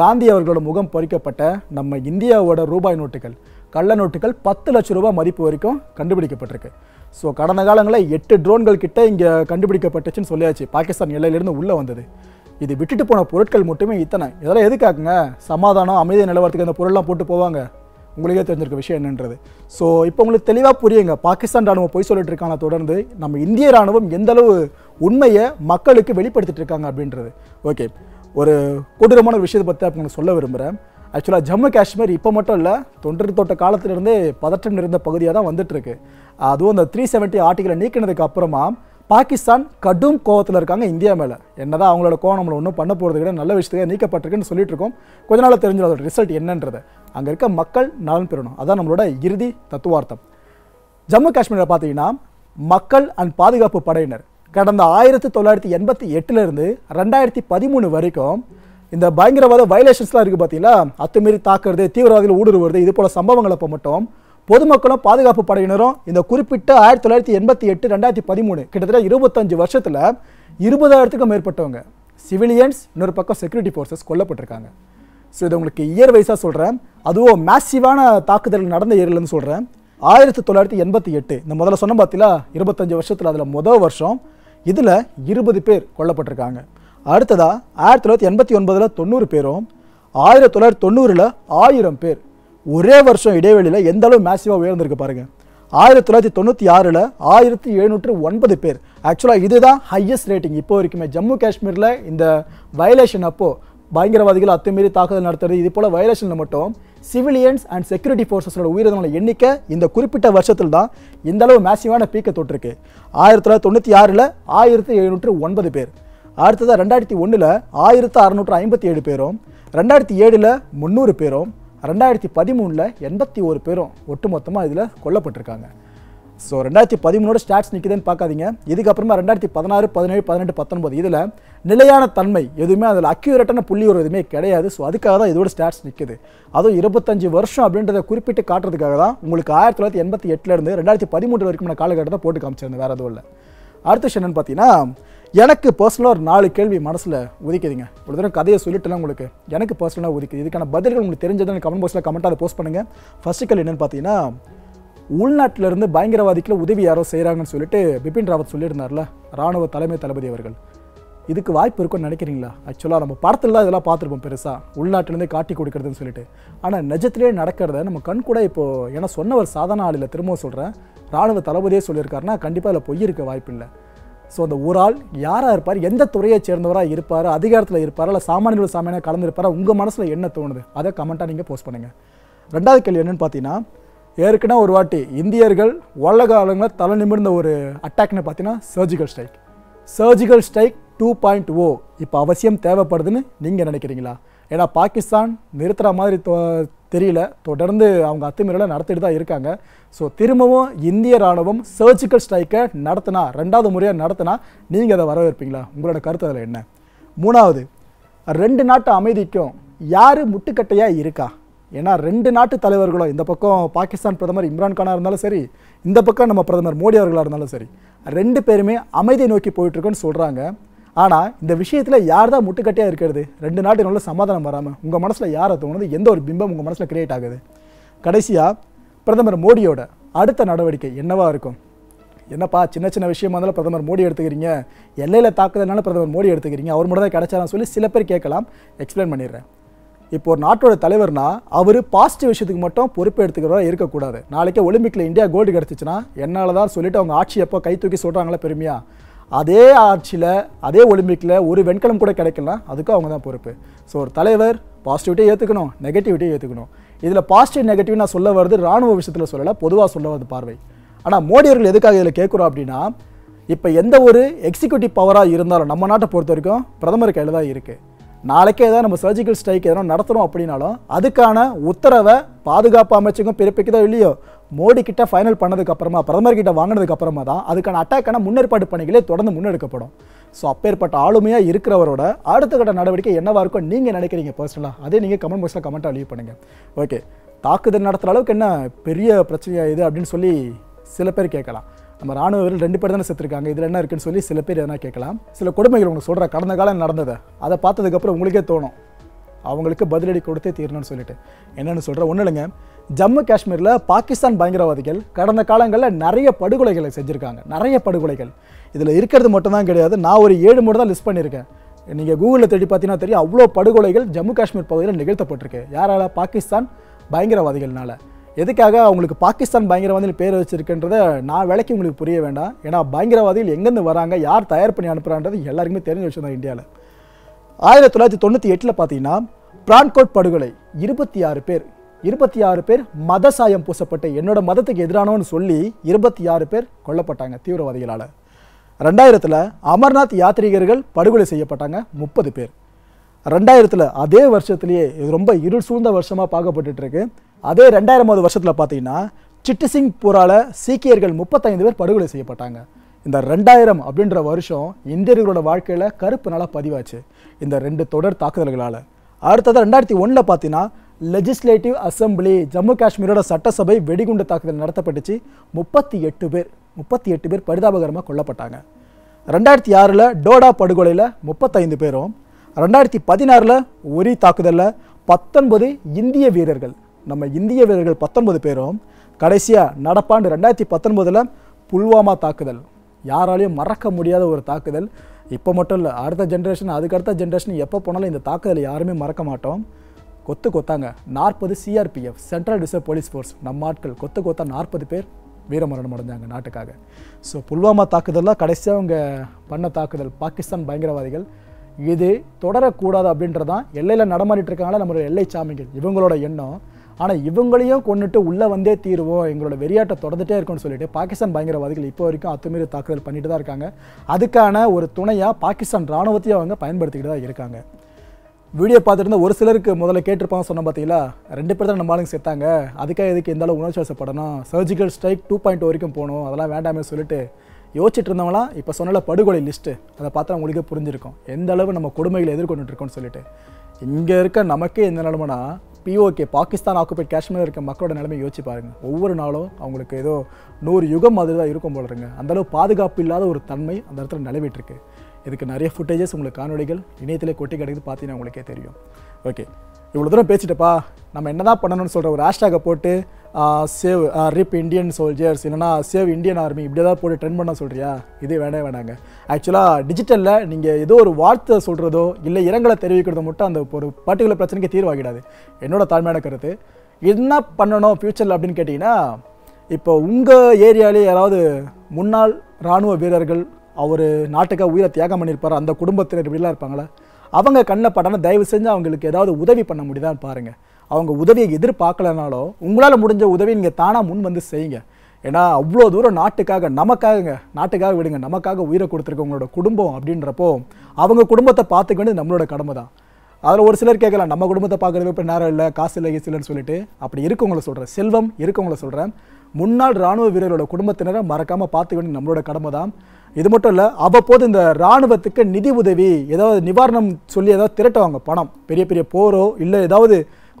காந்தி அவர்களோட முகம் பொறிக்கப்பட்ட நம்ம இந்தியாவோட ரூபாய் நோட்டுகள் கள்ள நோட்டுகள் பத்து லட்சம் ரூபாய் மதிப்பு வரைக்கும் கண்டுபிடிக்கப்பட்டிருக்கு. ஸோ கடந்த காலங்களில் எட்டு ட்ரோன்கள் கிட்ட இங்கே கண்டுபிடிக்கப்பட்டுச்சுன்னு சொல்லியாச்சு. பாகிஸ்தான் எல்லையிலேருந்து உள்ளே வந்தது. இது விட்டுட்டு போன பொருட்கள் மட்டுமே இத்தனை. இதெல்லாம் எதுக்காக்குங்க சமாதானம் அமைதி நிலவரத்துக்கு அந்த பொருள்லாம் போட்டு போவாங்க? உங்களுக்கே தெரிஞ்சிருக்க விஷயம் என்னன்றது. ஸோ இப்போ உங்களுக்கு தெளிவாக புரியுங்க. பாகிஸ்தான் ராணுவம் பொய் சொல்லிட்டு இருக்காங்க தொடர்ந்து நம்ம இந்திய ராணுவம் எந்தளவு உண்மையை மக்களுக்கு வெளிப்படுத்திட்டு இருக்காங்க அப்படின்றது. ஓகே ஒரு கொடூரமான ஒரு விஷயத்தை பற்றி உங்களுக்கு சொல்ல விரும்புகிறேன் ஆக்சுவலாக ஜம்மு காஷ்மீர் இப்போ மட்டும் இல்லை தொன்று தொட்ட காலத்திலிருந்தே பதற்றம் நிறைந்த பகுதியாக தான் வந்துட்டுருக்கு அதுவும் அந்த த்ரீ செவன்ட்டி ஆர்டிகளை நீக்கினதுக்கு அப்புறமா பாகிஸ்தான் கடும் கோவத்தில் இருக்காங்க இந்தியா மேலே. என்னதான் அவங்களோட கோவம் நம்மளை ஒன்றும் பண்ண போகிறது கிடையாது நல்ல விஷயத்துக்கு நீக்கப்பட்டிருக்குன்னு சொல்லிட்டு இருக்கோம். கொஞ்ச நாள் தெரிஞ்சிடும் அதோட ரிசல்ட் என்னன்றது. அங்கே இருக்க மக்கள் நலன் பெறணும். அதான் நம்மளோட இறுதி தத்துவார்த்தம். ஜம்மு காஷ்மீரில் பார்த்தீங்கன்னா மக்கள் அண்ட் பாதுகாப்பு படையினர். கடந்த ஆயிரத்தி தொள்ளாயிரத்தி எண்பத்தி எட்டுலேருந்து ரெண்டாயிரத்தி பதிமூணு வரைக்கும் இந்த பயங்கரவாத வயலேஷன்ஸ்லாம் இருக்குது பார்த்தீங்களா அத்துமீறி தாக்குறது தீவிரவாதிகள் ஊடுருவுறது இது போல சம்பவங்கள் அப்போ மட்டும் பொதுமக்களும் பாதுகாப்பு படையினரும் இந்த குறிப்பிட்ட ஆயிரத்தி தொள்ளாயிரத்தி எண்பத்தி எட்டு ரெண்டாயிரத்தி பதிமூணு கிட்டத்தட்ட இருபத்தஞ்சு வருஷத்தில் இருபதாயிரத்துக்கும் மேற்பட்டவங்க சிவிலியன்ஸ் இன்னொரு பக்கம் செக்யூரிட்டி ஃபோர்ஸஸ் கொல்லப்பட்டிருக்காங்க. ஸோ இது உங்களுக்கு இயர் வைஸாக சொல்கிறேன் அதுவும் மேசிவான தாக்குதல் நடந்த இயர்லேருந்து சொல்கிறேன் ஆயிரத்தி தொள்ளாயிரத்தி எண்பத்தி எட்டு இந்த முதல்ல சொன்ன பார்த்தீங்களா இருபத்தஞ்சு வருஷத்தில் அதில் முதல் வருஷம் இதில் இருபது பேர் கொல்லப்பட்டிருக்காங்க. அடுத்ததாக ஆயிரத்தி தொள்ளாயிரத்தி எண்பத்தி ஒன்பதில் தொண்ணூறு பேரும் ஆயிரத்தி தொள்ளாயிரத்தி தொண்ணூறில் ஆயிரம் பேர். ஒரே வருஷம் இடைவெளியில் எந்த அளவு மேசிவாக உயர்ந்திருக்கு பாருங்கள் ஆயிரத்தி தொள்ளாயிரத்தி தொண்ணூற்றி ஆறில் ஆயிரத்தி எழுநூற்று ஒன்பது பேர். ஆக்சுவலாக இதுதான் ஹையஸ்ட் ரேட்டிங் இப்போ வரைக்குமே ஜம்மு காஷ்மீரில் இந்த வயலேஷன் அப்போது பயங்கரவாதிகள் அத்துமீறி தாக்குதல் நடத்துறது இது போல் வயலேஷனில் மட்டும் சிவிலியன்ஸ் அண்ட் செக்யூரிட்டி ஃபோர்ஸஸோட உயிரிழந்தோட எண்ணிக்கை இந்த குறிப்பிட்ட வருஷத்தில் தான் இந்த அளவு மேசிவான பீக்கை தொட்டிருக்கு. ஆயிரத்தி தொள்ளாயிரத்தி தொண்ணூற்றி ஆறில் ஆயிரத்தி எழுநூற்று ஒன்பது பேர். அடுத்ததாக ரெண்டாயிரத்தி ஒன்றில் ஆயிரத்து அறுநூற்று ஐம்பத்தி ஏழு பேரும் ரெண்டாயிரத்தி ஏழில் முந்நூறு பேரும் ரெண்டாயிரத்தி பதிமூணில் எண்பத்தி ஒரு பேரும் ஒட்டுமொத்தமாக இதில் கொல்லப்பட்டிருக்காங்க. ஸோ ரெண்டாயிரத்தி பதிமூணோட ஸ்டாட்ஸ் நிற்குதுன்னு பார்க்காதீங்க. இதுக்கப்புறமா ரெண்டாயிரத்தி பதினாறு பதினேழு பதினெட்டு பத்தொன்பது இதில் நிலையான தன்மை எதுவுமே அதில் அக்யூரேட்டான புள்ளி ஒரு எதுவுமே கிடையாது. ஸோ அதுக்காக தான் இதோட ஸ்டாட்ஸ் நிற்குது அதுவும் இருபத்தஞ்சு வருஷம் அப்படின்றத குறிப்பிட்டு காட்டுறதுக்காக தான் உங்களுக்கு ஆயிரத்தி தொள்ளாயிரத்தி எண்பத்தி எட்டுலேருந்து ரெண்டாயிரத்தி பதிமூன்று வரைக்கும் நான் காலகட்டத்தை போட்டு காமிச்சிருந்தேன் வேறு எதுவும் இல்லை. அடுத்த விஷயம் என்னன்னு பார்த்தீங்கன்னா எனக்கு பர்சனலாக ஒரு நாலு கேள்வி மனசில் உதிக்குதுங்க ஒரு தடவை கதையை சொல்லிட்டுலாம் உங்களுக்கு. எனக்கு பர்சனலாக உதிக்குது இதுக்கான பதில்கள் உங்களுக்கு தெரிஞ்சதை கமெண்ட் பாக்ஸில் கமெண்ட்டாக அதை போஸ்ட் பண்ணுங்கள் ஃபர்ஸ்ட் கேள்வி என்னன்னு பார்த்தீங்கன்னா உள்நாட்டிலிருந்து பயங்கரவாதிக்குள்ள உதவி யாரோ செய்கிறாங்கன்னு சொல்லிட்டு பிபின் ராவத் சொல்லியிருந்தார்ல ராணுவ தலைமை தளபதி அவர்கள். இதுக்கு வாய்ப்பு இருக்கும்னு நினைக்கிறீங்களா? ஆக்சுவலாக நம்ம படத்துல தான் இதெல்லாம் பார்த்துருப்போம் பெருசாக உள்நாட்டிலேருந்தே காட்டி கொடுக்கறதுன்னு சொல்லிட்டு. ஆனால் நிஜத்திலே நடக்கிறத நம்ம கண் கூட இப்போது ஏன்னா சொன்னவர் சாதாரண ஆளில் திரும்பவும் சொல்கிறேன் ராணுவ தளபதியே சொல்லியிருக்காருன்னா கண்டிப்பாக அதில் பொய் இருக்க வாய்ப்பு இல்லை. ஸோ அந்த ஒரு ஆள் யாராக இருப்பார்? எந்த துறையை சேர்ந்தவராக இருப்பார்? அதிகாரத்தில் இருப்பார்? இல்லை சாமானியர்கள் சாமானியாக கலந்துருப்பாரா? உங்கள் மனசில் என்ன தோணுது? அதை கமெண்ட்டாக நீங்கள் போஸ்ட் பண்ணுங்கள் ரெண்டாவது கேள்வி என்னென்னு பார்த்தீங்கன்னா ஏற்கனவே ஒரு வாட்டி இந்தியர்கள் உலக ஆளுங்களை தலை நிமிர்ந்த ஒரு அட்டாக்னு பார்த்தீங்கன்னா surgical strike surgical strike two point O இப்போ அவசியம் தேவைப்படுதுன்னு நீங்கள் நினைக்கிறீங்களா? ஏன்னா பாகிஸ்தான் நிறுத்துகிற மாதிரி தொ- தெரியல. தொடர்ந்து அவங்க அத்துமீறலை நடத்திட்டு தான் இருக்காங்க. ஸோ திரும்பவும் இந்திய ராணுவம் சர்ஜிக்கல் ஸ்ட்ரைக்கை நடத்தினா ரெண்டாவது முறையாக நடத்தினா நீங்கள் அதை வரவேற்பீங்களா? உங்களோட கருத்து அதில் என்ன? மூணாவது ரெண்டு நாட்டு அமைதிக்கும் யார் முட்டுக்கட்டையாக இருக்கா? ஏன்னா ரெண்டு நாட்டு தலைவர்களும் இந்த பக்கம் பாகிஸ்தான் பிரதமர் இம்ரான்கானாக இருந்தாலும் சரி இந்த பக்கம் நம்ம பிரதமர் மோடி அவர்களாக இருந்தாலும் சரி ரெண்டு பேருமே அமைதியை நோக்கி போயிட்டுருக்குன்னு சொல்கிறாங்க ஆனால் இந்த விஷயத்தில் யார் தான் முட்டுக்கட்டையாக இருக்கிறது? ரெண்டு நாட்டுகளும் சமாதானம் வராமல் உங்கள் மனசில் யாரை தோணுது? எந்த ஒரு பிம்பம் உங்கள் மனசில் கிரியேட் ஆகுது? கடைசியாக பிரதமர் மோடியோட அடுத்த நடவடிக்கை என்னவாக இருக்கும்? என்னப்பா சின்ன சின்ன விஷயமா இருந்தாலும் பிரதமர் மோடி எடுத்துக்கிறீங்க? எல்லையில் தாக்குதல்னால பிரதமர் மோடி எடுத்துக்கிறீங்க? அவர் மட்டும் தான் கிடைச்சாலும் சொல்லி சில பேர் கேட்கலாம். எக்ஸ்பிளைன் பண்ணிடுறேன். இப்போ ஒரு நாட்டோட தலைவர்னா அவர் பாசிட்டிவ் விஷயத்துக்கு மட்டும் பொறுப்பு எடுத்துக்கிறதா இருக்கக்கூடாது. நாளைக்கே ஒலிம்பிக்கில் இந்தியா கோல்டு கிடச்சிச்சுன்னா என்னால் தான் சொல்லிட்டு அவங்க ஆட்சி எப்போ கை தூக்கி சொல்கிறாங்களே பெருமையா? அதே ஆட்சியில் அதே ஒலிம்பிக்கில் ஒரு வெண்கலம் கூட கிடைக்கலாம் அதுக்கும் அவங்க தான் பொறுப்பு. ஸோ ஒரு தலைவர் பாசிட்டிவிட்டியை ஏற்றுக்கணும் நெகட்டிவிட்டியை ஏற்றுக்கணும் இதில் பாசிட்டிவ் நெகட்டிவ் நான் சொல்ல வருது ராணுவ விஷயத்தில் சொல்லலை பொதுவாக சொல்ல வருது பார்வை. ஆனால் மோடி அவர்கள் எதுக்காக இதில் கேட்குறோம் அப்படின்னா இப்போ எந்த ஒரு எக்ஸிக்யூட்டிவ் பவராக இருந்தாலும் நம்ம நாட்டை பொறுத்த வரைக்கும் பிரதமர் கையில் தான் இருக்குது நாளைக்கே ஏதாவது நம்ம சர்ஜிக்கல் ஸ்ட்ரைக் எதனா நடத்துகிறோம் அப்படின்னாலும் அதுக்கான உத்தரவை பாதுகாப்பு அமைச்சகம் பிறப்பிக்குதோ இல்லையோ மோடி கிட்ட ஃபைனல் பண்ணதுக்கப்புறமா பிரதமர் கிட்ட வாங்கினதுக்கு அப்புறமா தான் அதுக்கான அட்டாக்கான முன்னேற்பாடு பணிகளே தொடர்ந்து முன்னெடுக்கப்படும். ஸோ அப்பேற்பட்ட ஆளுமையாக இருக்கிறவரோட அடுத்த கட்ட நடவடிக்கை என்னவாக இருக்கும் நீங்கள் நினைக்கிறீங்க பர்சனலாக அதே நீங்கள் கமெண்ட் பாக்ஸில் கமெண்ட்டாக லீவ் பண்ணுங்கள் ஓகே தாக்குதல் நடத்துகிற அளவுக்கு என்ன பெரிய பிரச்சனையாக இது அப்படின்னு சொல்லி சில பேர் கேட்கலாம். நம்ம ராணுவ வீரர்கள் ரெண்டு பேர் தானே செத்துருக்காங்க. இதில் என்ன இருக்குன்னு சொல்லி சில பேர் எதனா கேட்கலாம். சில கொடுமைகள் உங்களுக்கு சொல்கிற கடந்த காலம் நடந்ததை? அதை பார்த்ததுக்கப்புறம் உங்களுக்கே தோணும். அவங்களுக்கு பதிலடி கொடுத்தே தீரணும்னு சொல்லிட்டு. என்னென்னு சொல்கிறேன் ஒன்றும் இல்லைங்க. ஜம்மு காஷ்மீரில் பாகிஸ்தான் பயங்கரவாதிகள் கடந்த காலங்களில் நிறைய படுகொலைகளை செஞ்சுருக்காங்க. நிறைய படுகொலைகள். இதில் இருக்கிறது மட்டும்தான் கிடையாது. நான் ஒரு ஏழு மூணு தான் லிஸ்ட் பண்ணியிருக்கேன். நீங்கள் கூகுளில் தேடி பார்த்தீங்கன்னா தெரியும் அவ்வளோ படுகொலைகள் ஜம்மு காஷ்மீர் பகுதியில் நிகழ்த்தப்பட்டிருக்கு. யாரால? பாகிஸ்தான் பயங்கரவாதிகள்னால. எதுக்காக அவங்களுக்கு பாகிஸ்தான் பயங்கரவாதிகள் பேர் வச்சிருக்கின்றத நான் விலைக்கு உங்களுக்கு புரிய வேண்டாம். ஏன்னா பயங்கரவாதிகள் எங்கேருந்து வராங்க யார் தயார் பண்ணி அனுப்புறான்றது எல்லாருக்குமே தெரிஞ்ச விஷயம் தான் இந்தியாவில் ஆயிரத்தி தொள்ளாயிரத்தி தொண்ணூற்றி எட்டில் பார்த்தீங்கன்னா பிரான்கோட் படுகொலை இருபத்தி ஆறு பேர் இருபத்தி ஆறு பேர் மத சாயம் பூசப்பட்டு என்னோட மதத்துக்கு எதிரானவன்னு சொல்லி இருபத்தி ஆறு பேர் கொல்லப்பட்டாங்க தீவிரவாதிகளால். ரெண்டாயிரத்தில் அமர்நாத் யாத்ரீகர்கள் படுகொலை செய்யப்பட்டாங்க முப்பது பேர். ரெண்டாயிரத்தில் அதே வருஷத்துலேயே இது ரொம்ப இருள் சூழ்ந்த வருஷமாக பார்க்கப்பட்டுருக்கு அதே ரெண்டாயிரமாவது வருஷத்தில் பார்த்தீங்கன்னா சிட்டிசிங் பூரால சீக்கியர்கள் முப்பத்தைந்து பேர் படுகொலை செய்யப்பட்டாங்க. இந்த ரெண்டாயிரம் அப்படின்ற வருஷம் இந்தியர்களோட வாழ்க்கையில் கருப்பு நாளாக பதிவாச்சு. இந்த ரெண்டு தொடர் தாக்குதல்களால். அடுத்தது ரெண்டாயிரத்தி ஒன்றில் பார்த்தீங்கன்னா லெஜிஸ்லேட்டிவ் அசெம்பிளி ஜம்மு காஷ்மீரோட சட்டசபை வெடிகுண்டு தாக்குதல் நடத்தப்பட்டுச்சு. முப்பத்தி எட்டு பேர் முப்பத்தி எட்டு பேர் பரிதாபகரமாக கொல்லப்பட்டாங்க. ரெண்டாயிரத்தி ஆறில் டோடா படுகொலையில் முப்பத்தைந்து பேரும் ரெண்டாயிரத்தி பதினாறில் ஒரி தாக்குதலில் பத்தொன்பது இந்திய வீரர்கள் நம்ம இந்திய வீரர்கள் பத்தொன்பது பேரும் கடைசியாக நடப்பாண்டு ரெண்டாயிரத்தி பத்தொன்பதில் புல்வாமா தாக்குதல். யாராலையும் மறக்க முடியாத ஒரு தாக்குதல். இப்போ மட்டும் இல்லை அடுத்த ஜென்ரேஷன் அதுக்கு அடுத்த ஜென்ரேஷன் எப்போ போனாலும் இந்த தாக்குதலை யாருமே மறக்க மாட்டோம். கொத்து கொத்தாங்க. நாற்பது CRPF central reserve police force நம்ம ஆட்கள் கொத்து கொத்தா நாற்பது பேர் வீரமரணம் அடைஞ்சாங்க நாட்டுக்காக. ஸோ புல்வாமா தாக்குதல்லாம் கடைசியாக அவங்க பண்ண தாக்குதல் பாகிஸ்தான் பயங்கரவாதிகள். இது தொடரக்கூடாது அப்படின்றதான் எல்லையில் நடமாடிட்டு இருக்காங்களா நம்மளோட எல்லை சாமிகள். இவங்களோட எண்ணம் ஆனால் இவங்களையும் கொண்டுட்டு உள்ளே வந்தே தீருவோம். எங்களோட வெறியாட்டை தொடர்ந்துட்டே இருக்கும்னு சொல்லிட்டு பாகிஸ்தான் பயங்கரவாதிகள் இப்போ வரைக்கும் அத்துமீறி தாக்குதல் பண்ணிட்டு தான் இருக்காங்க. அதுக்கான ஒரு துணையாக பாகிஸ்தான் ராணுவத்தையும் அவங்க பயன்படுத்திக்கிட்டு தான் இருக்காங்க. வீடியோ பார்த்துட்டு ஒரு சிலருக்கு முதல்ல கேட்டிருப்பாங்க சொன்ன பார்த்தீங்களா ரெண்டு பேர் தான் நம்ம ஆளுங்க செத்தாங்க. அதுக்காக எதுக்கு எந்த அளவு உணர்ச்சி வசப்படணும் சர்ஜிக்கல் ஸ்ட்ரைக் டூ பாயிண்ட் வரைக்கும் போகணும். அதெல்லாம் வேண்டாமே சொல்லிட்டு யோசிச்சுட்டு இருந்தவங்களாம் இப்போ சொன்னல படுகொலை லிஸ்ட்டு அதை பார்த்தா உங்களுக்கே புரிஞ்சிருக்கும். எந்த அளவு நம்ம கொடுமைகளை எதிர்கொண்டுட்டு இருக்கோம்னு சொல்லிட்டு. இங்கே இருக்க நமக்கே எந்த நிலமனா பிஓகே பாகிஸ்தான் ஆக்குபைட் காஷ்மீரில் இருக்க மக்களோட நிலைமை யோசிச்சு பாருங்கள் ஒவ்வொரு நாளும் அவங்களுக்கு ஏதோ நூறு யுகம் மாதிரி தான் இருக்கும் போல இருங்க அந்தளவு பாதுகாப்பு இல்லாத ஒரு தன்மை அந்த இடத்துல நிலவிட்டுருக்கு இதுக்கு நிறைய ஃபுட்டேஜஸ் உங்களுக்கு காணொளிகள் இணையத்திலே கொட்டி கிடைக்குது பார்த்தீங்கன்னா உங்களுக்கே தெரியும். ஓகே இவ்வளோ தூரம் பேசிட்டப்பா. நம்ம என்ன தான் பண்ணணும்னு சொல்கிற ஒரு ஹேஷ்டேகை போட்டு சேவ் ரிப் இந்தியன் சோல்ஜர்ஸ் இல்லைனா சேவ் இந்தியன் ஆர்மி இப்படி ஏதாவது போட்டு ட்ரெண்ட் பண்ண சொல்கிறியா இது வேணே வேணாங்க. ஆக்சுவலாக டிஜிட்டலில் நீங்கள் ஏதோ ஒரு வார்த்தை சொல்கிறதோ இல்லை இரங்கலை தெரிவிக்கிறதோ மட்டும் அந்த ஒரு பர்டிகுலர் பிரச்சனைக்கு தீர்வாகிடாது. என்னோட தாழ்மையான கருத்து. என்ன பண்ணணும் ஃப்யூச்சரில் அப்படின்னு கேட்டிங்கன்னா இப்போ உங்கள் ஏரியாலே யாராவது முன்னாள் இராணுவ வீரர்கள் அவர் நாட்டுக்காக உயிரை தியாகம் பண்ணியிருப்பார்? அந்த குடும்பத்தினர் இப்படிலாம் இருப்பாங்களே? அவங்க கண்ணில் பட்டாலும் தயவு செஞ்சு அவங்களுக்கு ஏதாவது உதவி பண்ண முடியுதான்னு பாருங்கள் அவங்க உதவியை எதிர்பார்க்கலனாலும் உங்களால் முடிஞ்ச உதவி நீங்கள் தானாக முன் வந்து செய்யுங்க. ஏன்னா அவ்வளோ தூரம் நாட்டுக்காக நமக்காகங்க நாட்டுக்காக விடுங்க. நமக்காக உயிரை கொடுத்துருக்க உங்களோட குடும்பம் அப்படின்றப்போ அவங்க குடும்பத்தை பார்த்துக்க வேண்டியது நம்மளோட கடமை தான். அதில் ஒரு சிலர் கேட்கலாம் நம்ம குடும்பத்தை பார்க்குறது இப்போ நேரம் இல்லை காசு இல்லை கீசு இல்லைன்னு சொல்லிட்டு. அப்படி இருக்கவங்கள சொல்கிறேன் செல்வம் இருக்கவங்கள சொல்கிறேன் முன்னாள் ராணுவ வீரர்களோட குடும்பத்தினரை மறக்காமல் பார்த்துக்க நம்மளோட கடமை தான் இது மட்டும் இல்லை அவ்வப்போது இந்த ராணுவத்துக்கு நிதி உதவி ஏதாவது நிவாரணம் சொல்லி ஏதாவது திரட்டுவாங்க பணம். பெரிய பெரிய போரோ இல்லை ஏதாவது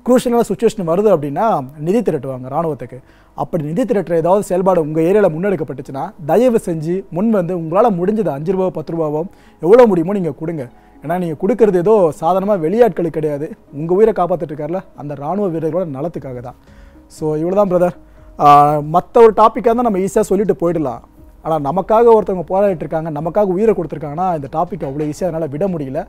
குரூஷியலான சுச்சுவேஷன் வருது அப்படின்னா நிதி திரட்டுவாங்க ராணுவத்துக்கு. அப்படி நிதி திரட்டுற ஏதாவது செயல்பாடு உங்கள் ஏரியாவில் முன்னெடுக்கப்பட்டுச்சுன்னா தயவு செஞ்சு முன் வந்து உங்களால் முடிஞ்சது அஞ்சு ரூபாவோ பத்து ரூபாவோ எவ்வளோ முடியுமோ நீங்கள் கொடுங்க. ஏன்னா நீங்கள் கொடுக்கறது ஏதோ சாதாரணமாக வெளியாட்களுக்கு கிடையாது. உங்கள் உயிரை காப்பாற்றிட்டு இருக்கார்ல அந்த ராணுவ வீரர்களோட நலத்துக்காக தான் ஸோ இவ்வளோ தான் பிரதர் மற்ற ஒரு டாப்பிக்காக தான் நம்ம ஈஸியாக சொல்லிட்டு போயிடலாம். ஆனால் நமக்காக ஒருத்தவங்க போராடிட்டு இருக்காங்க நமக்காக உயிரை கொடுத்துருக்காங்கன்னா இந்த டாபிக் அவ்வளோ ஈஸியாக அதனால் விட முடியல.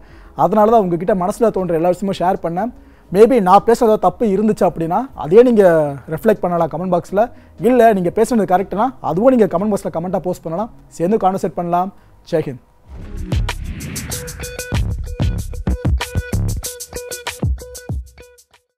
அதனால தான் உங்ககிட்ட மனசில் தோன்ற எல்லா விஷயமும் ஷேர் பண்ணேன். மேபி நான் பேசுனது தப்பு இருந்துச்சு அப்படின்னா அதையே நீங்கள் ரெஃப்ளெக்ட் பண்ணலாம் கமெண்ட் பாக்ஸில் இல்லை நீங்கள் பேசுனது கரெக்ட்னா அதுவும் நீங்கள் கமெண்ட் பாக்ஸில் கமெண்ட்டாக போஸ்ட் பண்ணலாம். சேர்ந்து கான்வர்சேட் பண்ணலாம். ஜெய்ஹிந்த்